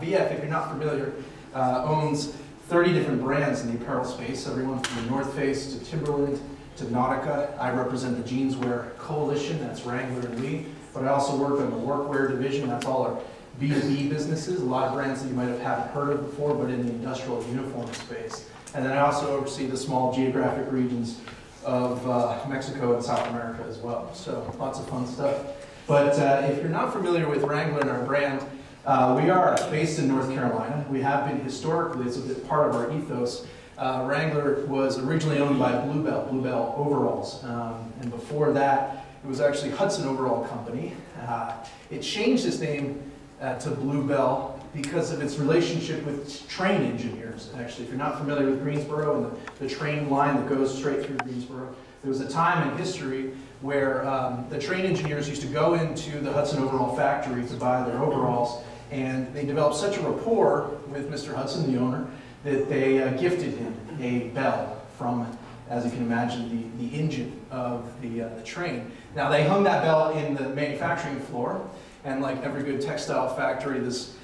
VF, if you're not familiar, uh, owns 30 different brands in the apparel space, everyone from the North Face to Timberland to Nautica. I represent the Jeanswear Coalition, that's Wrangler and Lee, but I also work on the workwear division, that's all our B2B businesses, a lot of brands that you might have heard of before, but in the industrial uniform space. And then I also oversee the small geographic regions of uh, Mexico and South America as well. So lots of fun stuff. But uh, if you're not familiar with Wrangler and our brand, uh, we are based in North Carolina. We have been historically, it's a bit part of our ethos. Uh, Wrangler was originally owned by Bluebell, Bluebell Overalls. Um, and before that, it was actually Hudson Overall Company. Uh, it changed its name uh, to Bluebell because of its relationship with train engineers. Actually, if you're not familiar with Greensboro and the, the train line that goes straight through Greensboro, there was a time in history where um, the train engineers used to go into the Hudson Overall factory to buy their overalls, and they developed such a rapport with Mr. Hudson, the owner, that they uh, gifted him a bell from, as you can imagine, the, the engine of the, uh, the train. Now, they hung that bell in the manufacturing floor, and like every good textile factory, this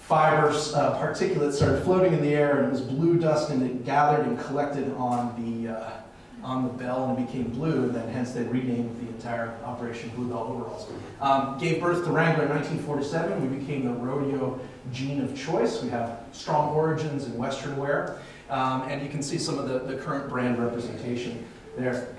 fibers, uh, particulate started floating in the air, and it was blue dust, and it gathered and collected on the uh, on the bell, and became blue, and then hence they renamed the entire operation Blue Bell Overalls. Um, gave birth to Wrangler in 1947. We became the rodeo jean of choice. We have strong origins in Western wear, um, and you can see some of the, the current brand representation there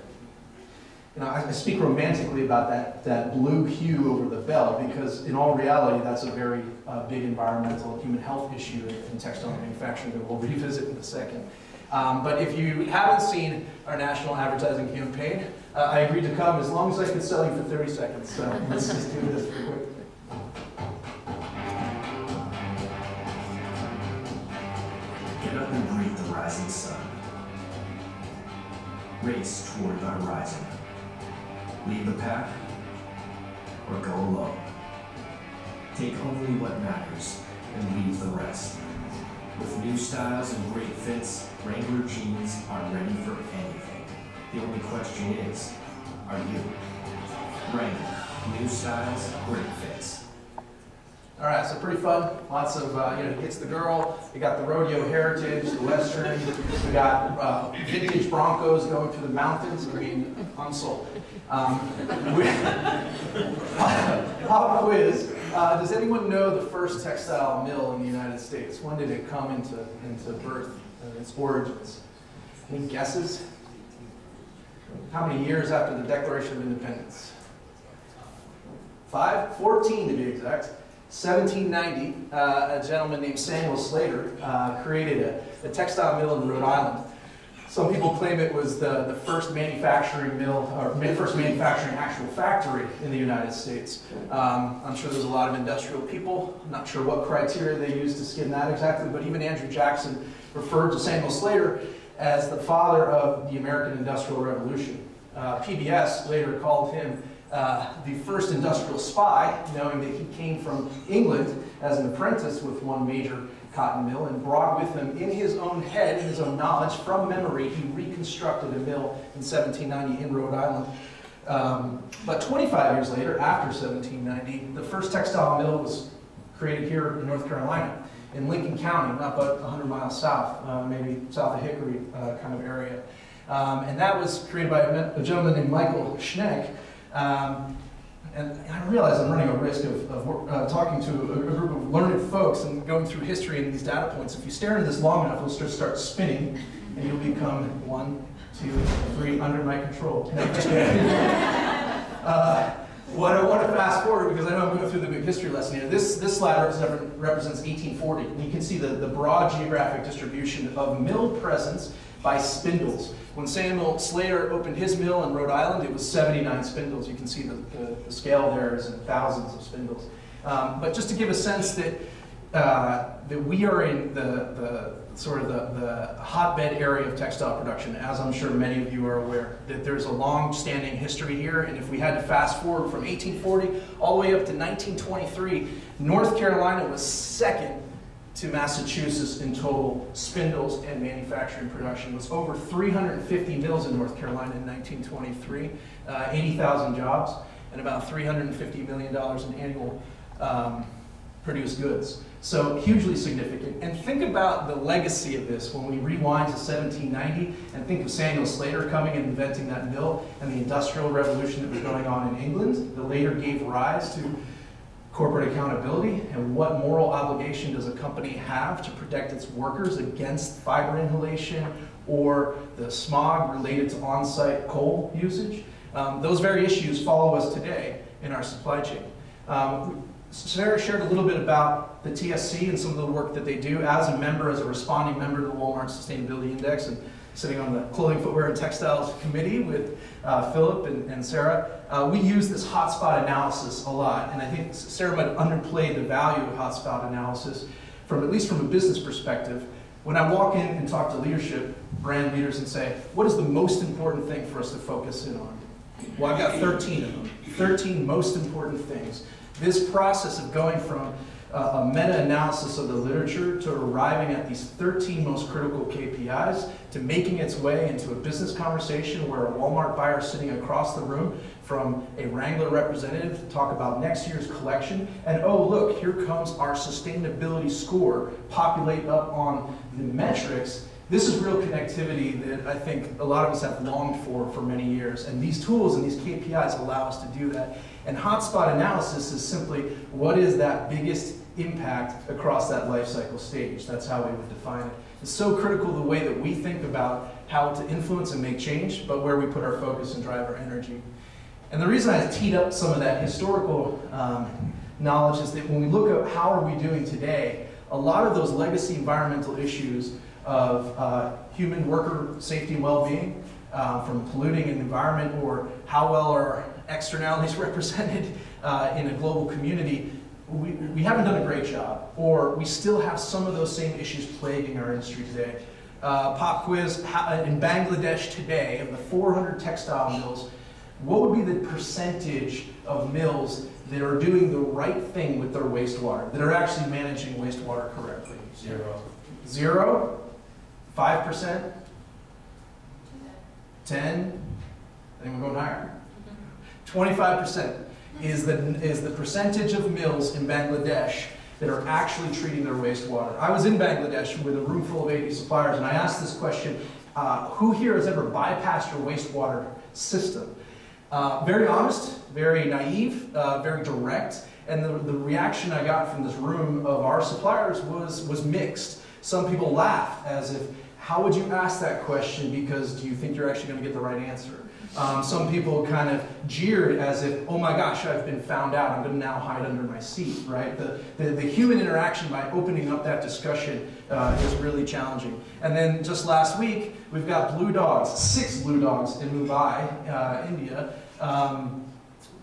you know, I, speak romantically about that, that blue hue over the bell because in all reality, that's a very uh, big environmental human health issue in, in, textile manufacturing that we'll revisit in a second. Um, but if you haven't seen our national advertising campaign, uh, I agreed to come as long as I could sell you for 30 seconds. So let's just do this real quick. Get up and breathe the rising sun. Race toward the horizon. Lead the pack or go alone. Take only what matters and leave the rest. With new styles and great fits, Wrangler jeans are ready for anything. The only question is, are you? Wrangler, new styles, great fits. All right, so pretty fun. Lots of, uh, you know, hits the girl. We got the rodeo heritage, the western. We got uh, vintage Broncos going through the mountains. I mean, I'm sold. Um, pop quiz. Uh, does anyone know the first textile mill in the United States? When did it come into, into birth and its origins? Any guesses? How many years after the Declaration of Independence? Five? 14 to be exact. 1790, uh, a gentleman named Samuel Slater uh, created a, a, textile mill in Rhode Island. Some people claim it was the, the first manufacturing mill, or first manufacturing actual factory in the United States. Um, I'm sure there's a lot of industrial people. I'm not sure what criteria they used to skin that exactly, but even Andrew Jackson referred to Samuel Slater as the father of the American Industrial Revolution. Uh, PBS later called him uh, the first industrial spy, knowing that he came from England as an apprentice with one major cotton mill and brought with him in his own head, his own knowledge, from memory, he reconstructed a mill in 1790 in Rhode Island. Um, but 25 years later, after 1790, the first textile mill was created here in North Carolina, in Lincoln County, not but 100 miles south, uh, maybe south of Hickory uh, kind of area. Um, and that was created by a gentleman named Michael Schenck, um, and I realize I'm running a risk of, of uh, talking to a, a, group of learned folks and going through history and these data points. If you stare into this long enough, it'll just start spinning, and you'll become one, two, three, under my control. Uh, what I want to fast forward, because I know I'm going through the big history lesson here, this, this slide represents 1840. And you can see the, the broad geographic distribution of mill presence by spindles. When Samuel Slater opened his mill in Rhode Island, it was 79 spindles. You can see the, the, the scale there is in thousands of spindles. Um, but just to give a sense that, uh, that we are in the, the sort of the, the hotbed area of textile production, as I'm sure many of you are aware, that there's a long-standing history here, and if we had to fast forward from 1840 all the way up to 1923, North Carolina was second to Massachusetts in total spindles and manufacturing production. Was over 350 mills in North Carolina in 1923, uh, 80,000 jobs, and about $350 million in annual um, produce goods. So hugely significant. And think about the legacy of this when we rewind to 1790 and think of Samuel Slater coming and inventing that mill and the Industrial Revolution that was going on in England that later gave rise to corporate accountability and what moral obligation does a company have to protect its workers against fiber inhalation or the smog related to on-site coal usage. Um, those very issues follow us today in our supply chain. Um, Sarah shared a little bit about the TSC and some of the work that they do as a member, as a responding member to the Walmart Sustainability Index and sitting on the Clothing, Footwear, and Textiles Committee with uh, Philip and, and Sarah. Uh, we use this hotspot analysis a lot, and I think Sarah might underplay the value of hotspot analysis from at least from a business perspective. When I walk in and talk to leadership, brand leaders, and say, what is the most important thing for us to focus in on? Well, I've got 13 of them, 13 most important things. This process of going from a meta-analysis of the literature to arriving at these 13 most critical KPIs to making its way into a business conversation where a Walmart buyer sitting across the room from a Wrangler representative to talk about next year's collection. And oh, look, here comes our sustainability score populate up on the metrics. This is real connectivity that I think a lot of us have longed for for many years. And these tools and these KPIs allow us to do that. And hotspot analysis is simply what is that biggest impact across that life cycle stage. That's how we would define it. It's so critical the way that we think about how to influence and make change, but where we put our focus and drive our energy. And the reason I teed up some of that historical um, knowledge is that when we look at how are we doing today, a lot of those legacy environmental issues of uh, human worker safety and well-being, uh, from polluting an environment or how well are externalities represented uh, in a global community, we, we haven't done a great job, or we still have some of those same issues plaguing our industry today. Uh, pop quiz, in Bangladesh today, of the 400 textile mills, what would be the percentage of mills that are doing the right thing with their wastewater, that are actually managing wastewater correctly? Zero. Zero? 5%? 10? I think we're going higher. 25% is the, is the percentage of mills in Bangladesh that are actually treating their wastewater. I was in Bangladesh with a room full of 80 suppliers, and I asked this question, uh, who here has ever bypassed your wastewater system? Uh, very honest, very naive, uh, very direct, and the, the reaction I got from this room of our suppliers was, was mixed. Some people laughed as if, how would you ask that question because do you think you're actually going to get the right answer? Um, some people kind of jeered as if, oh my gosh, I've been found out, I'm going to now hide under my seat, right? The, the, the human interaction by opening up that discussion uh, is really challenging. And then just last week, we've got blue dogs, six blue dogs in Mumbai, uh, India, um,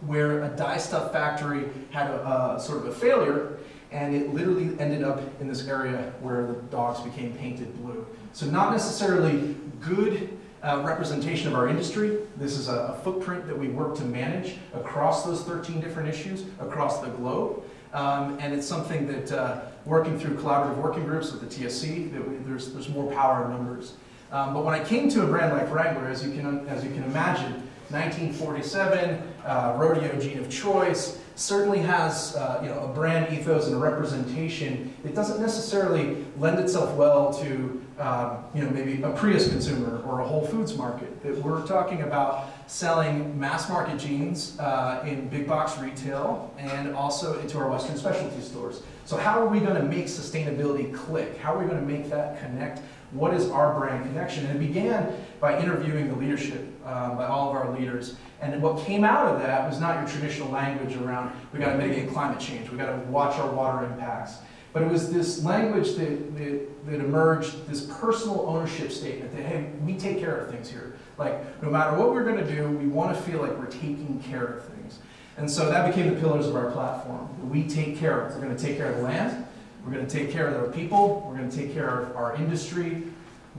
where a dye stuff factory had a, a sort of a failure and it literally ended up in this area where the dogs became painted blue. So not necessarily good uh, representation of our industry. This is a, a, footprint that we work to manage across those 13 different issues across the globe. Um, and it's something that uh, working through collaborative working groups with the TSC, we, there's, there's more power in numbers. Um, but when I came to a brand like Wrangler, as you can, as you can imagine, 1947, uh, rodeo jean of choice, certainly has uh, you know, a brand ethos and a representation. It doesn't necessarily lend itself well to um, you know, maybe a Prius consumer or a Whole Foods market. That we're talking about selling mass market jeans uh, in big box retail and also into our Western specialty stores. So how are we going to make sustainability click? How are we going to make that connect? What is our brand connection? And it began by interviewing the leadership, uh, by all of our leaders. And what came out of that was not your traditional language around we got to mitigate climate change, we got to watch our water impacts. But it was this language that, that, that, emerged, this personal ownership statement that, hey, we take care of things here. Like, no matter what we're going to do, we want to feel like we're taking care of things. And so that became the pillars of our platform. We take care of. We're going to take care of the land. We're going to take care of our people. We're going to take care of our industry,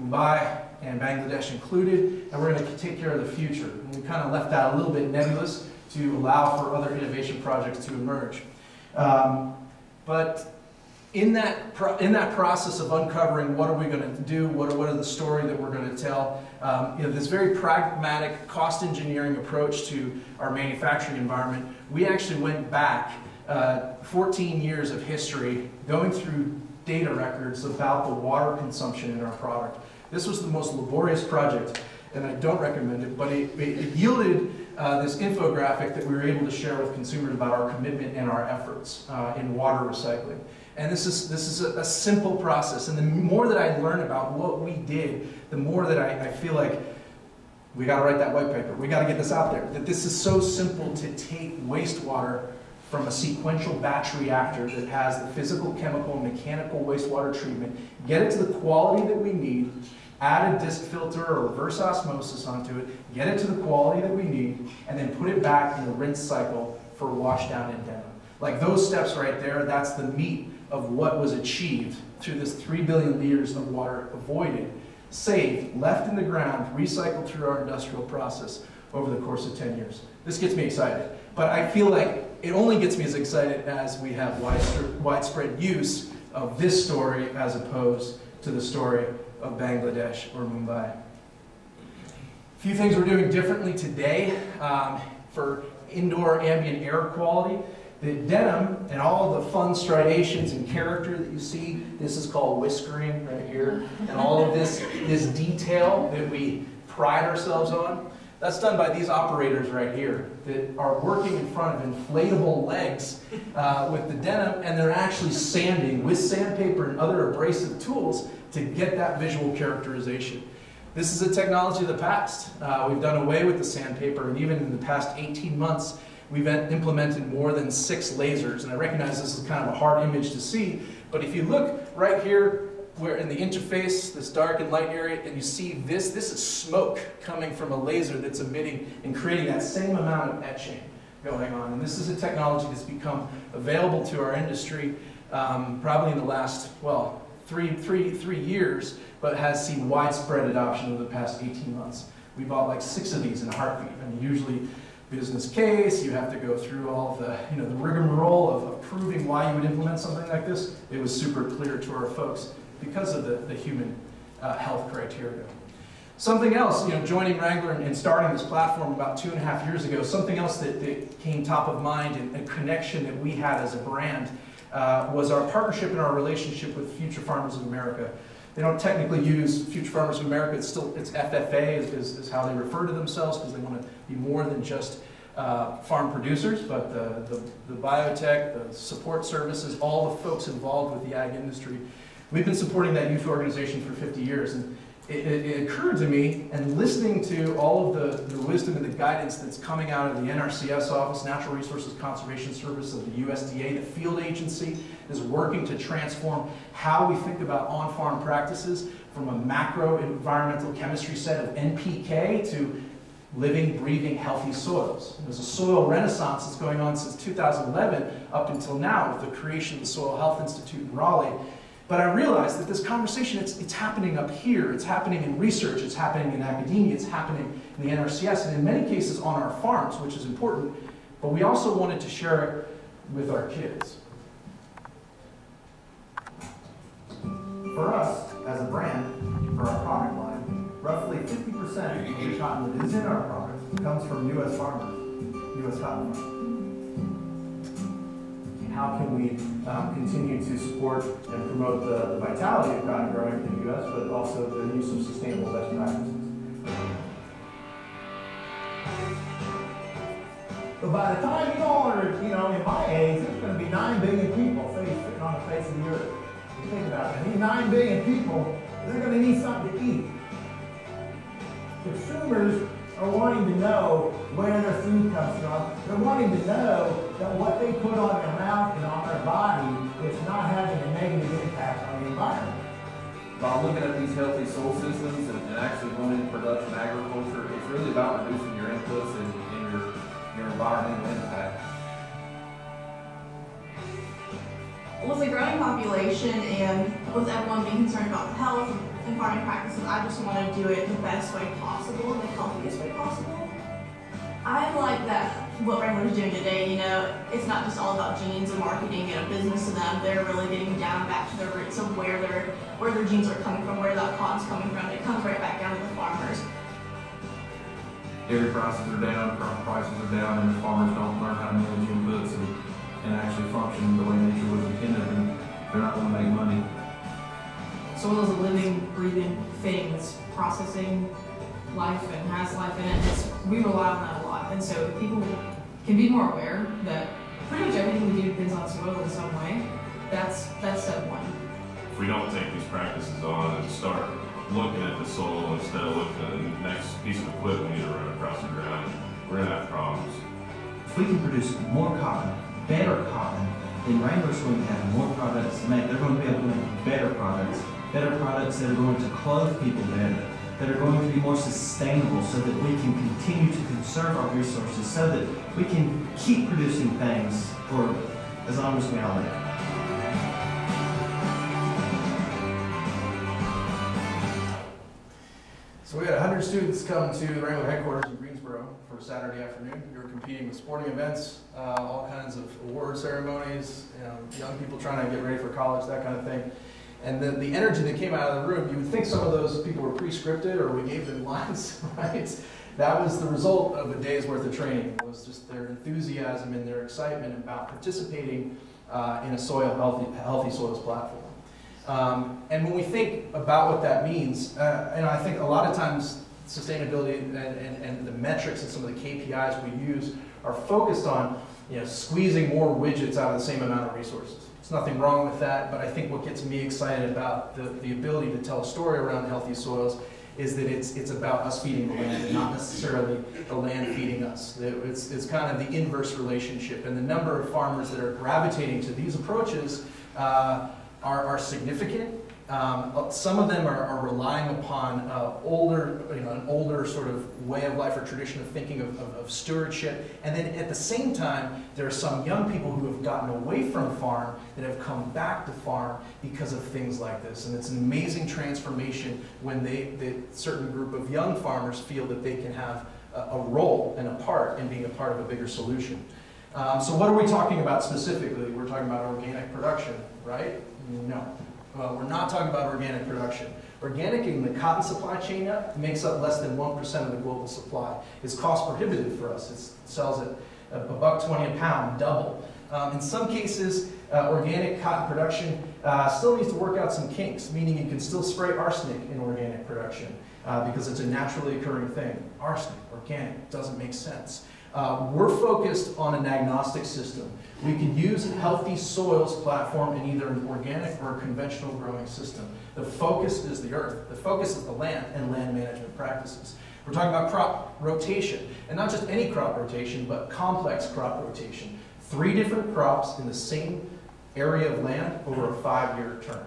Mumbai and Bangladesh included. And we're going to take care of the future. And we kind of left that a little bit nebulous to allow for other innovation projects to emerge. Um, but in that, in that process of uncovering what are we going to do, what are, what are the story that we're going to tell, um, you know, this very pragmatic cost engineering approach to our manufacturing environment, we actually went back uh, uh, 14 years of history going through data records about the water consumption in our product. This was the most laborious project, and I don't recommend it, but it, it yielded uh, this infographic that we were able to share with consumers about our commitment and our efforts uh, in water recycling. And this is, this is a, a, simple process, and the more that I learn about what we did, the more that I, I feel like we got to write that white paper. We got to get this out there. That this is so simple to take wastewater from a sequential batch reactor that has the physical, chemical, mechanical wastewater treatment, get it to the quality that we need, add a disc filter or reverse osmosis onto it, get it to the quality that we need, and then put it back in the rinse cycle for washdown and denim. Like those steps right there, that's the meat of what was achieved through this 3 billion liters of water avoided, saved, left in the ground, recycled through our industrial process over the course of 10 years. This gets me excited. But I feel like it only gets me as excited as we have widespread use of this story as opposed to the story of Bangladesh or Mumbai. A few things we're doing differently today um, for indoor ambient air quality. The denim and all the fun striations and character that you see, this is called whiskering right here, and all of this, this detail that we pride ourselves on. That's done by these operators right here that are working in front of inflatable legs uh, with the denim, and they're actually sanding with sandpaper and other abrasive tools to get that visual characterization. This is a technology of the past. Uh, we've done away with the sandpaper, and even in the past 18 months, we've implemented more than six lasers. And I recognize this is kind of a hard image to see, but if you look right here where in the interface, this dark and light area, and you see this, this is smoke coming from a laser that's emitting and creating that same amount of etching going on. And this is a technology that's become available to our industry um, probably in the last, well, three, three, three years, but has seen widespread adoption over the past 18 months. We bought like six of these in a heartbeat. Mean, usually business case, you have to go through all the, you know, the rigmarole of, of proving why you would implement something like this. It was super clear to our folks because of the, the human uh, health criteria. Something else, you know, joining Wrangler and, starting this platform about two and a half years ago, something else that, that came top of mind and a connection that we had as a brand uh, was our partnership and our relationship with Future Farmers of America. They don't technically use Future Farmers of America, it's still, it's FFA is, is, is how they refer to themselves because they want to be more than just uh, farm producers, but the, the, the biotech, the support services, all the folks involved with the ag industry. We've been supporting that youth organization for 50 years, and it, it, it occurred to me, and listening to all of the, the wisdom and the guidance that's coming out of the NRCS office, Natural Resources Conservation Service of the USDA, the field agency is working to transform how we think about on-farm practices from a macro environmental chemistry set of NPK to living, breathing, healthy soils. There's a soil renaissance that's going on since 2011 up until now with the creation of the Soil Health Institute in Raleigh. But I realized that this conversation, it's, it's happening up here, it's happening in research, it's happening in academia, it's happening in the NRCS, and in many cases on our farms, which is important, but we also wanted to share it with our kids. For us, as a brand, for our product line, roughly 50% of the cotton that is in our products comes from U.S. farmers, U.S. cotton farmers how can we um, continue to support and promote the, the vitality of cotton growing in the U.S., but also the use of sustainable best practices. But by the time you all are, you know, in my age, there's going to be 9 billion people sitting on the face of the earth. You think about it. These 9 billion people, they're going to need something to eat. Consumers are wanting to know where their food comes from. They're wanting to know that what they put on their mouth and on their body is not having a negative impact on the environment. By looking at these healthy soil systems and, and actually going into production agriculture, it's really about reducing your inputs and, and your, your environmental impact. With the growing population and with everyone being concerned about health and farming practices, I just want to do it the best way possible, the healthiest way possible. I like that what Wrangler's doing today, you know, it's not just all about jeans and marketing and a business to them. They're really getting down back to their roots of where their where their jeans are coming from, where that cotton's coming from. It comes right back down to the farmers. Dairy prices are down, crop prices are down, and the farmers don't learn how to manage inputs and and actually function the way nature was intended, and they're not gonna make money. Soil is a living, breathing thing that's processing life and has life in it. It's, we rely on that a lot. And so people can be more aware that pretty much everything we do depends on soil in some way. That's that's step one. if we don't take these practices on and start looking at the soil instead of looking at the next piece of equipment we need to run across the ground, we're gonna have problems. If we can produce more cotton, better cotton, then Wrangler's going to have more products to make. They're going to be able to make better products, better products that are going to clothe people better, that are going to be more sustainable so that we can continue to conserve our resources, so that we can keep producing things for as long as we all live. So we had 100 students come to the Wrangler headquarters for Saturday afternoon. Were competing with sporting events, uh, all kinds of award ceremonies, you know, young people trying to get ready for college, that kind of thing. And the, the energy that came out of the room, you would think some of those people were pre-scripted or we gave them lines, right? That was the result of a day's worth of training, it was just their enthusiasm and their excitement about participating uh, in a soil healthy, healthy soils platform. Um, and when we think about what that means, uh, and I think a lot of times sustainability and, and, and the metrics and some of the KPIs we use are focused on you know, squeezing more widgets out of the same amount of resources. There's nothing wrong with that, but I think what gets me excited about the, the ability to tell a story around healthy soils is that it's, it's about us feeding the land and not necessarily the land feeding us. It's, it's kind of the inverse relationship. And the number of farmers that are gravitating to these approaches uh, are, are significant. Um, uh, some of them are, are relying upon uh, older, you know, an older sort of way of life or tradition of thinking of, of, of stewardship. And then at the same time, there are some young people who have gotten away from farm that have come back to farm because of things like this. And it's an amazing transformation when they, the certain group of young farmers feel that they can have a, a role and a part in being a part of a bigger solution. Um, so what are we talking about specifically? We're talking about organic production, right? No. Well, we're not talking about organic production. Organic in the cotton supply chain up makes up less than 1% of the global supply. It's cost prohibitive for us. It's, it sells at a, a buck 20 a pound, double. Um, in some cases, uh, organic cotton production uh, still needs to work out some kinks, meaning you can still spray arsenic in organic production uh, because it's a naturally occurring thing. Arsenic, organic, doesn't make sense. Uh, we're focused on an agnostic system. We can use healthy soils platform in either an organic or a conventional growing system. The focus is the earth. The focus is the land and land management practices. We're talking about crop rotation, and not just any crop rotation, but complex crop rotation. Three different crops in the same area of land over a five-year term.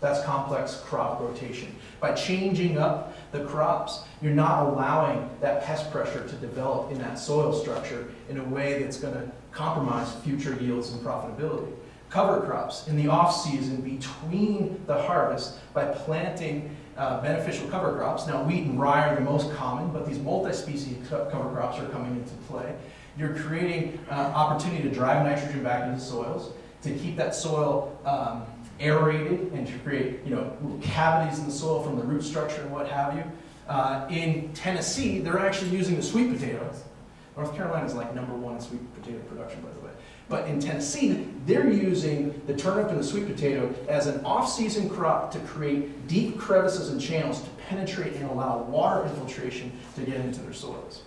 That's complex crop rotation. By changing up the crops, you're not allowing that pest pressure to develop in that soil structure in a way that's going to compromise future yields and profitability. Cover crops in the off season between the harvest by planting uh, beneficial cover crops. Now, wheat and rye are the most common, but these multi-species cover crops are coming into play. You're creating uh, opportunity to drive nitrogen back into soils, to keep that soil um, aerated and to create you know cavities in the soil from the root structure and what have you. Uh, in Tennessee, they're actually using the sweet potatoes. North Carolina is like number one in sweet potato production, by the way. But in Tennessee, they're using the turnip and the sweet potato as an off-season crop to create deep crevices and channels to penetrate and allow water infiltration to get into their soils.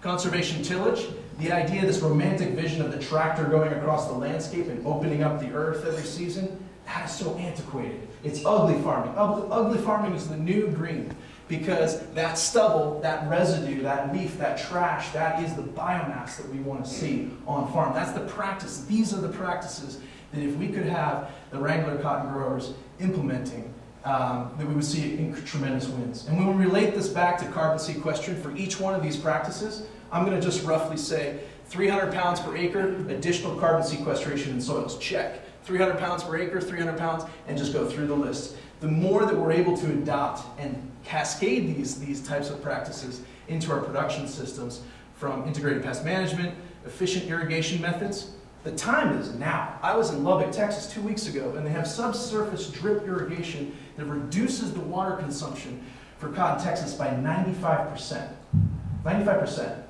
Conservation tillage, the idea, this romantic vision of the tractor going across the landscape and opening up the earth every season, that is so antiquated. It's ugly farming. Ugly, ugly farming is the new green because that stubble, that residue, that leaf, that trash, that is the biomass that we want to see on farm. That's the practice. These are the practices that if we could have the Wrangler cotton growers implementing, um, that we would see tremendous wins. And when we relate this back to carbon sequestration for each one of these practices, I'm going to just roughly say 300 pounds per acre, additional carbon sequestration in soils, check. 300 pounds per acre, 300 pounds, and just go through the list. The more that we're able to adopt and cascade these, these types of practices into our production systems, from integrated pest management, efficient irrigation methods, the time is now. I was in Lubbock, Texas two weeks ago, and they have subsurface drip irrigation that reduces the water consumption for cotton Texas by 95%. 95%.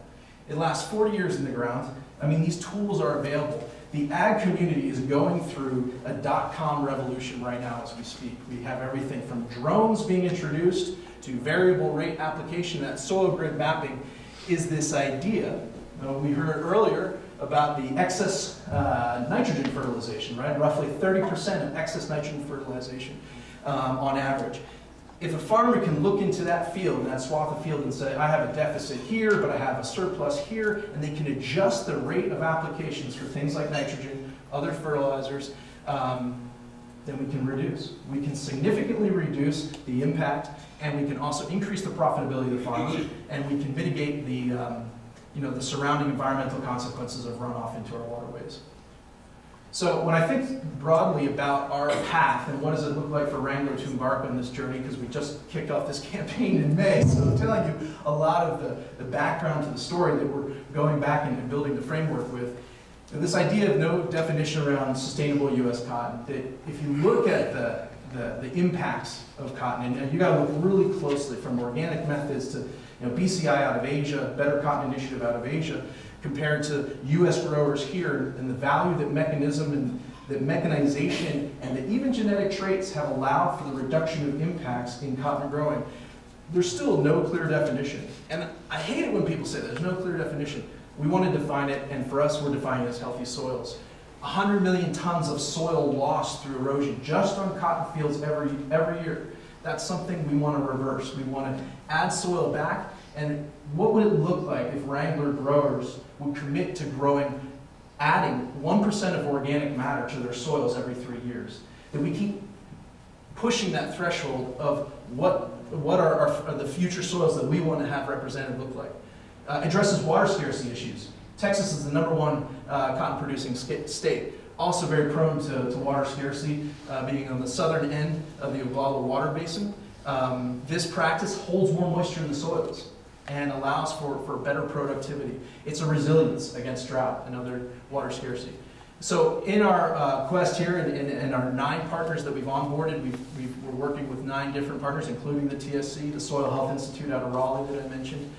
It lasts 40 years in the ground. I mean, these tools are available. The ag community is going through a dot-com revolution right now as we speak. We have everything from drones being introduced to variable rate application, that soil grid mapping is this idea. Uh, we heard earlier about the excess uh, nitrogen fertilization, right? Roughly 30% of excess nitrogen fertilization um, on average. If a farmer can look into that field, that swath of field, and say, I have a deficit here, but I have a surplus here, and they can adjust the rate of applications for things like nitrogen, other fertilizers, um, then we can reduce. We can significantly reduce the impact, and we can also increase the profitability of the farmer, and we can mitigate the, um, you know, the surrounding environmental consequences of runoff into our waterways. So when I think broadly about our path and what does it look like for Wrangler to embark on this journey, because we just kicked off this campaign in May, so I'm telling you a lot of the, the background to the story that we're going back and building the framework with. this idea of no definition around sustainable U.S. cotton, that if you look at the, the, the impacts of cotton, and you got to look really closely from organic methods to you know, BCI out of Asia, Better Cotton Initiative out of Asia, compared to U.S. growers here and the value that mechanism and that mechanization and that even genetic traits have allowed for the reduction of impacts in cotton growing, there's still no clear definition. And I hate it when people say there's no clear definition. We want to define it, and for us, we're defining it as healthy soils. 100 million tons of soil lost through erosion just on cotton fields every, every year. That's something we want to reverse. We want to add soil back, and what would it look like if Wrangler growers would commit to growing, adding 1% of organic matter to their soils every three years? That we keep pushing that threshold of what, what are, are, are the future soils that we want to have represented look like. Uh, addresses water scarcity issues. Texas is the number one uh, cotton producing state. Also very prone to, to water scarcity, uh, being on the southern end of the Ogallala Water Basin. Um, this practice holds more moisture in the soils and allows for, for better productivity. It's a resilience against drought and other water scarcity. So in our uh, quest here and in, our nine partners that we've onboarded, we are working with nine different partners, including the TSC, the Soil Health Institute out of Raleigh that I mentioned.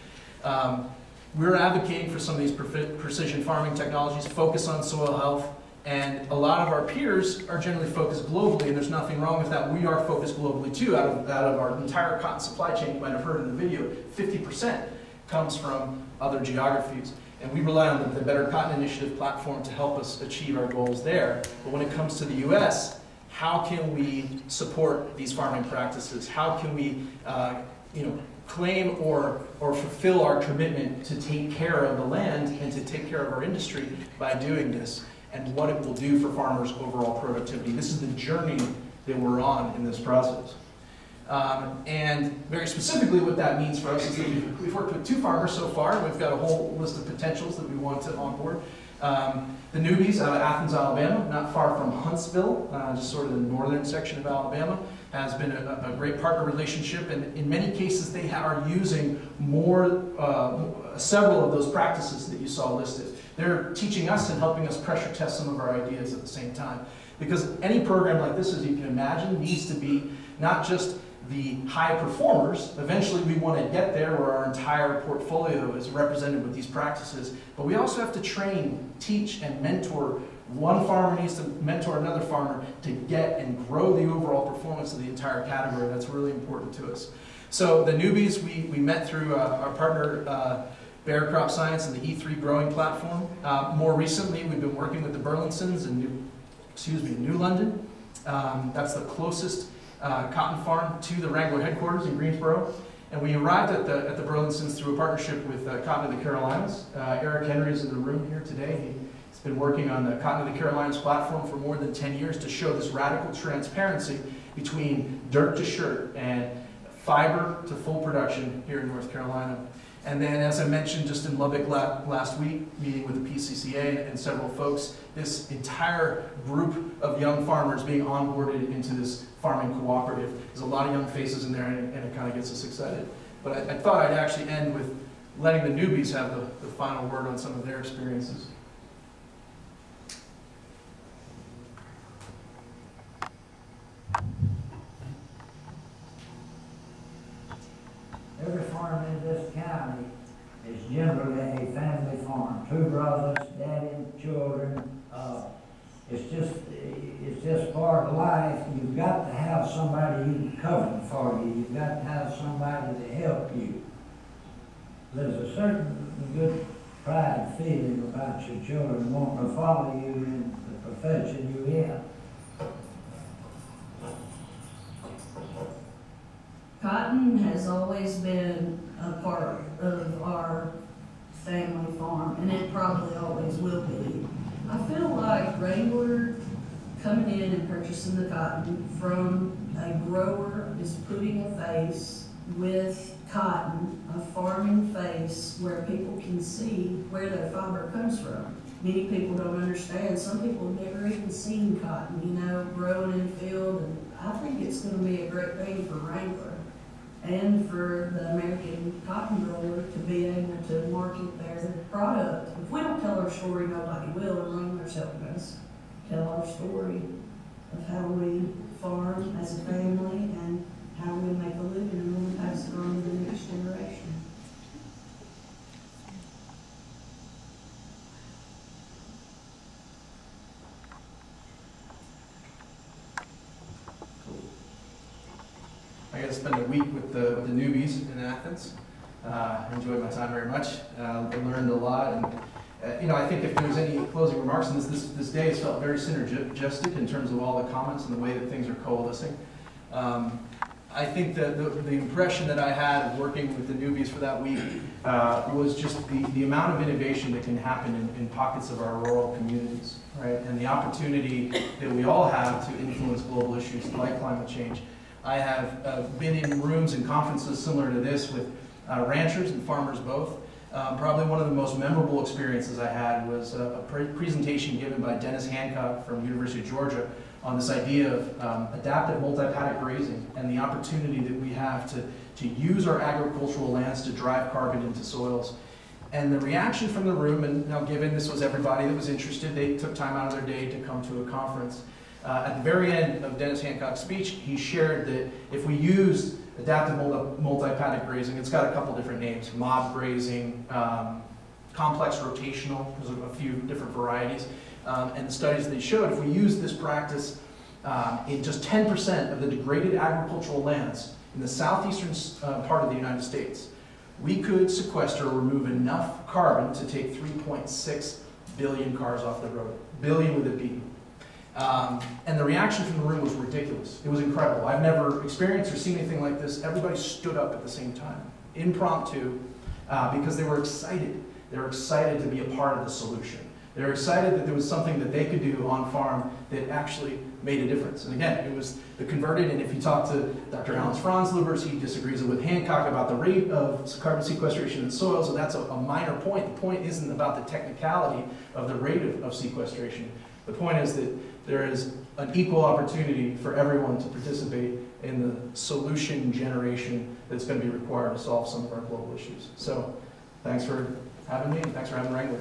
Um, we're advocating for some of these precision farming technologies, focus on soil health, and a lot of our peers are generally focused globally, and there's nothing wrong with that. We are focused globally too. Out of, out of our entire cotton supply chain, you might have heard in the video, 50% comes from other geographies. And we rely on the, the Better Cotton Initiative platform to help us achieve our goals there. But when it comes to the US, how can we support these farming practices? How can we uh, you know, claim or, or fulfill our commitment to take care of the land and to take care of our industry by doing this? And what it will do for farmers' overall productivity. This is the journey that we're on in this process. Um, and very specifically what that means for us is that we've, we've, worked with two farmers so far. We've got a whole list of potentials that we want to onboard. Um, the Newbys out of Athens, Alabama, not far from Huntsville, uh, just sort of the northern section of Alabama, has been a, a great partner relationship. And in many cases, they are using more, uh, several of those practices that you saw listed. They're teaching us and helping us pressure test some of our ideas at the same time. Because any program like this, as you can imagine, needs to be not just the high performers. Eventually, we want to get there where our entire portfolio is represented with these practices. But we also have to train, teach, and mentor. One farmer needs to mentor another farmer to get and grow the overall performance of the entire category. That's really important to us. So the Newbys, we, we met through uh, our partner, uh, Bayer Crop Science and the E3 growing platform. Uh, more recently, we've been working with the Burlinsons in New, excuse me, New London. Um, that's the closest uh, cotton farm to the Wrangler headquarters in Greensboro. And we arrived at the, at the Burlinsons through a partnership with uh, Cotton of the Carolinas. Uh, Eric Henry is in the room here today. He's been working on the Cotton of the Carolinas platform for more than 10 years to show this radical transparency between dirt to shirt and fiber to full production here in North Carolina. And then, as I mentioned just in Lubbock last week, meeting with the PCCA and several folks, this entire group of young farmers being onboarded into this farming cooperative. There's a lot of young faces in there, and, it kind of gets us excited. But I, I, thought I'd actually end with letting the Newbys have the, the final word on some of their experiences. Every farm in this county is generally a family farm. Two brothers, daddy, children, uh, It's just, it's just part of life. You've got to have somebody who's covering for you. You've got to have somebody to help you. There's a certain good pride feeling about your children wanting to follow you in the profession you're in. Has always been a part of our family farm, and it probably always will be. I feel like Wrangler coming in and purchasing the cotton from a grower is putting a face with cotton, a farming face where people can see where their fiber comes from. Many people don't understand, some people have never even seen cotton, you know, growing in the field, and I think it's gonna be a great thing for Wrangler and for the American cotton grower to be able to market their product. If we don't tell our story, nobody will, and Wrangler's helping us tell our story of how we farm as a family and how we make a living and we pass it on to the next generation. I got to spend a week with the, with the Newbys in Athens. Uh, enjoyed my time very much. Uh, learned a lot, and uh, you know, I think if there's any closing remarks, and this, this this day has felt very synergistic in terms of all the comments and the way that things are coalescing. Um, I think that the, the impression that I had working with the Newbys for that week uh, was just the, the amount of innovation that can happen in, in pockets of our rural communities, right? And the opportunity that we all have to influence global issues like climate change. I have uh, been in rooms and conferences similar to this with uh, ranchers and farmers both. Um, probably one of the most memorable experiences I had was a, a pre presentation given by Dennis Hancock from University of Georgia on this idea of um, adaptive multi-paddock grazing and the opportunity that we have to, to use our agricultural lands to drive carbon into soils. And the reaction from the room, and now given this was everybody that was interested, they took time out of their day to come to a conference. Uh, at the very end of Dennis Hancock's speech, he shared that if we use adaptive multi-paddock grazing, it's got a couple different names, mob grazing, um, complex rotational, there's a few different varieties. Um, and the studies they showed, if we use this practice um, in just 10% of the degraded agricultural lands in the southeastern uh, part of the United States, we could sequester or remove enough carbon to take 3.6 billion cars off the road. Billion with a B. Um, and the reaction from the room was ridiculous. It was incredible. I've never experienced or seen anything like this. Everybody stood up at the same time, impromptu, uh, because they were excited. They were excited to be a part of the solution. They were excited that there was something that they could do on farm that actually made a difference. And again, it was the converted, and if you talk to Dr. Hans Franzluebbers, he disagrees with Hancock about the rate of carbon sequestration in soil, so that's a, a minor point. The point isn't about the technicality of the rate of, of sequestration. The point is that there is an equal opportunity for everyone to participate in the solution generation that's going to be required to solve some of our global issues. So thanks for having me, and thanks for having Wrangler.